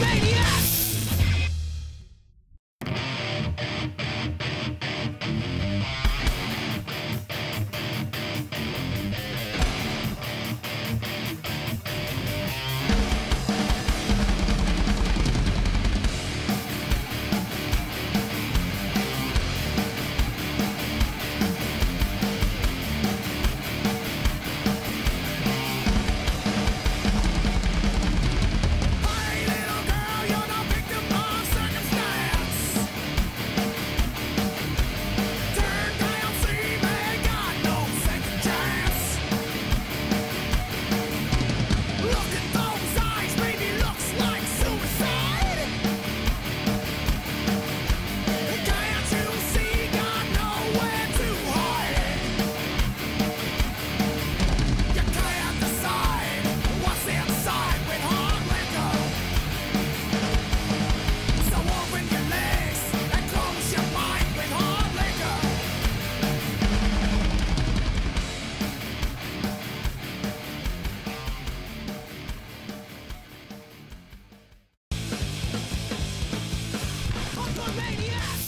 maniac! a maniac